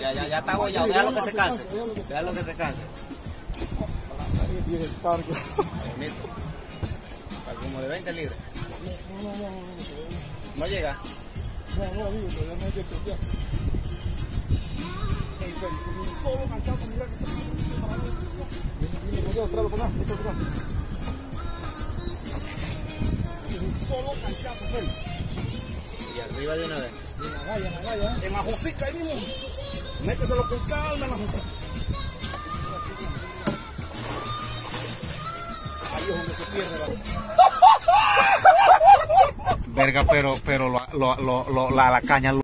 ya, ya, ya está bollado. Déjalo que se canse. Déjalo que se canse. Y el parque. Permiso. Para como de 20 libras. No, no, no, no, no. No llega. No, no, digo, pero ya no hay que chequear. Ey, Feli, con un solo manchazo, mira que se solo manchazo, Feli. Y arriba de una vez. Y en la galla, en la galla, ¿eh? en la josica ahí mismo. Méteselo con calma la josica. Ahí es donde se pierde la... Verga, pero, pero lo, lo, lo- la, la caña